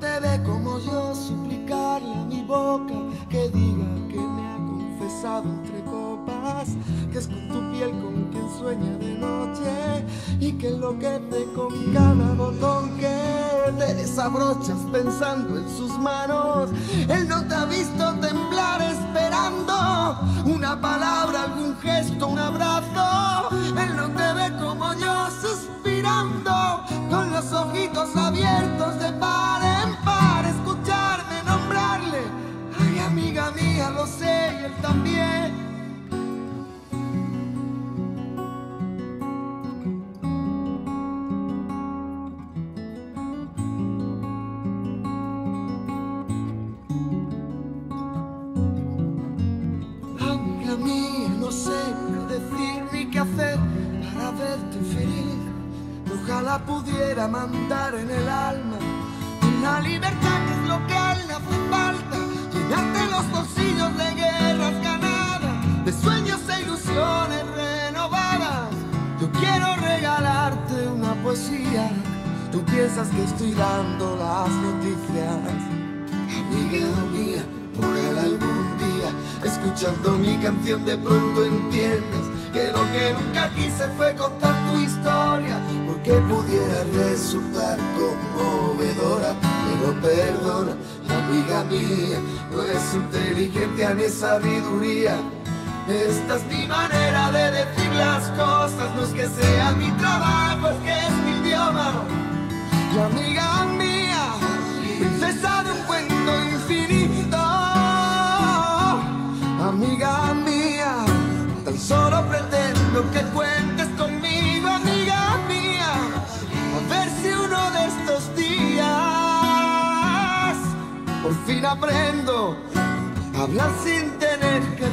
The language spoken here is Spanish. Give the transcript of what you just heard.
te ve como yo suplicarle a mi boca que diga que me ha confesado entre copas, que es con tu piel con quien sueña de noche y que enloquece con cada botón que te desabrochas pensando en sus manos. Él no te ha visto lo sé él también. Amiga mía, no sé qué decir ni qué hacer para verte. Ojalá pudiera mandar en el alma la libertad sueños e ilusiones renovadas. Yo quiero regalarte una poesía. Tú piensas que estoy dando las noticias. Amiga mía, ojalá algún día, escuchando mi canción, de pronto entiendas que lo que nunca quise fue contar tu historia, porque pudiera resultar conmovedora. Pero perdona, amiga mía, no es inteligencia ni sabiduría. Esta es mi manera de decir las cosas, no es que sea mi trabajo, es que es mi idioma. Y amiga mía, princesa de un cuento infinito, amiga mía, tan solo pretendo que cuentes conmigo, amiga mía, a ver si uno de estos días por fin aprendo a hablar sin tener que